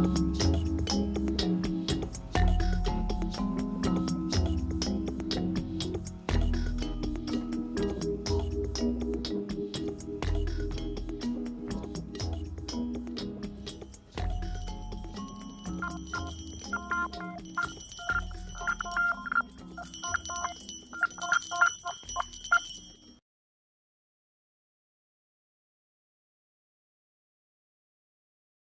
あっ。